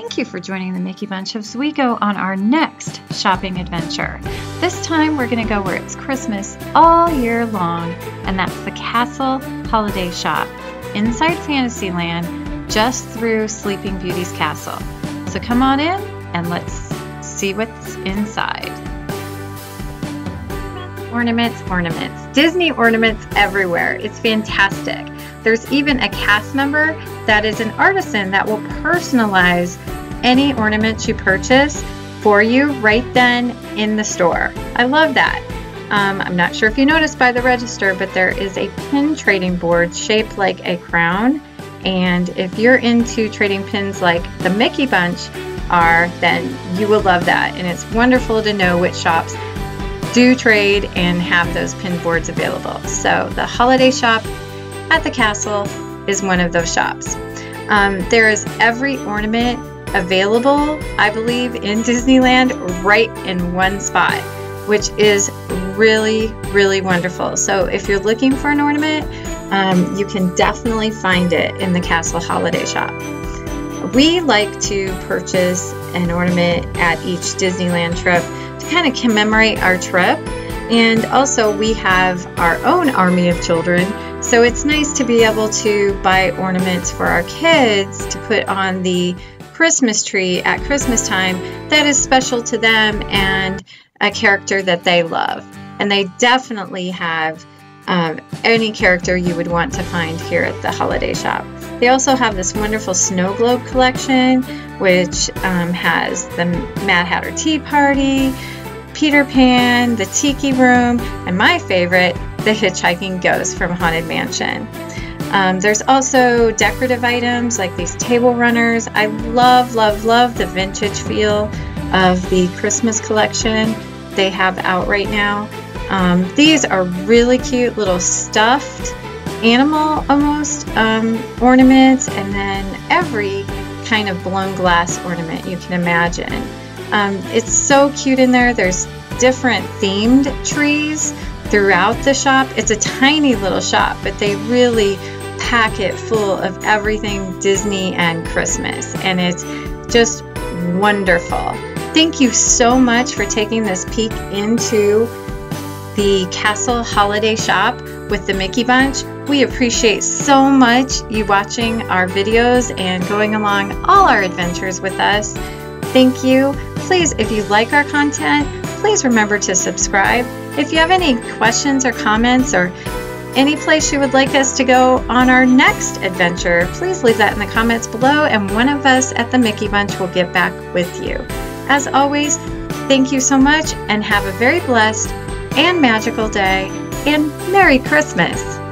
thank you for joining the Mickey Bunch as we go on our next shopping adventure. This time we're going to go where it's Christmas all year long, and that's the Castle Holiday Shoppe inside Fantasyland just through Sleeping Beauty's castle. So come on in and let's see what's inside. Ornaments, ornaments. Disney ornaments everywhere. It's fantastic. There's even a cast member that is an artisan that will personalize any ornaments you purchase for you right then in the store. I love that. Um, I'm not sure if you noticed by the register, but there is a pin trading board shaped like a crown. And if you're into trading pins like the Mickey Bunch are, then you will love that. And it's wonderful to know which shops do trade and have those pin boards available. So the holiday shop at the castle is one of those shops. Um, there is every ornament available, I believe, in Disneyland right in one spot, which is really, really wonderful. So if you're looking for an ornament, um, you can definitely find it in the Castle Holiday Shoppe. We like to purchase an ornament at each Disneyland trip to kind of commemorate our trip. And also, we have our own army of children so it's nice to be able to buy ornaments for our kids to put on the Christmas tree at Christmas time that is special to them and a character that they love. And they definitely have um, any character you would want to find here at the holiday shop. They also have this wonderful snow globe collection, which um, has the Mad Hatter Tea Party, Peter Pan, the Tiki Room, and my favorite, the Hitchhiking Ghost from Haunted Mansion. Um, there's also decorative items like these table runners. I love, love, love the vintage feel of the Christmas collection they have out right now. Um, these are really cute little stuffed animal almost um, ornaments and then every kind of blown glass ornament you can imagine. Um, it's so cute in there. There's different themed trees throughout the shop. It's a tiny little shop, but they really pack it full of everything Disney and Christmas, and it's just wonderful. Thank you so much for taking this peek into the Castle Holiday Shoppe with the Mickey Bunch. We appreciate so much you watching our videos and going along all our adventures with us. Thank you. Please, if you like our content, please remember to subscribe. If you have any questions or comments or any place you would like us to go on our next adventure, please leave that in the comments below and one of us at the Mickey Bunch will get back with you. As always, thank you so much and have a very blessed and magical day and Merry Christmas!